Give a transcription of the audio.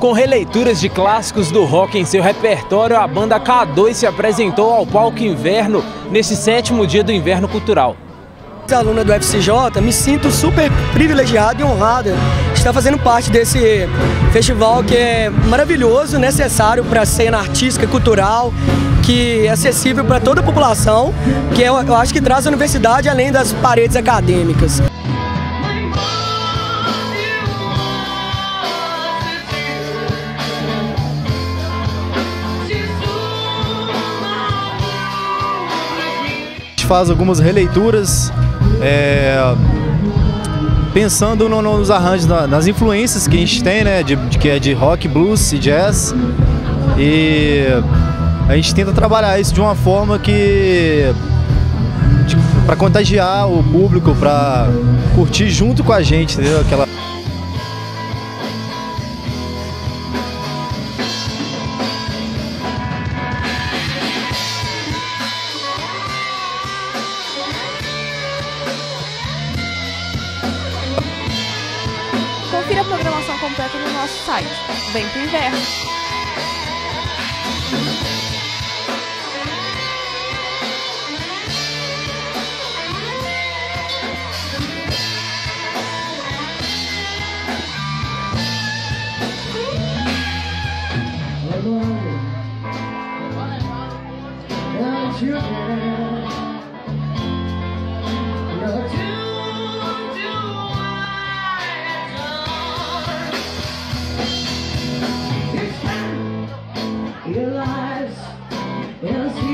Com releituras de clássicos do rock em seu repertório, a banda K2 se apresentou ao palco inverno nesse sétimo dia do Inverno Cultural. Aluna do FCJ, me sinto super privilegiado e honrado de estar fazendo parte desse festival que é maravilhoso, necessário para a cena artística, cultural, que é acessível para toda a população, que eu, eu acho que traz a universidade além das paredes acadêmicas. faz algumas releituras, é, pensando no, nos arranjos, na, nas influências que a gente tem, né, de, de, que é de rock, blues e jazz. E a gente tenta trabalhar isso de uma forma que para contagiar o público, para curtir junto com a gente, entendeu? Aquela completa no nosso site. Vem pro inverno! Lying. Eu sei.